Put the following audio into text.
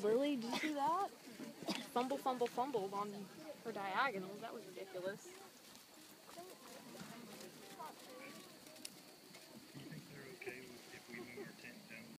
Lily, did you see that? Fumble, fumble, fumbled on her diagonals. That was ridiculous.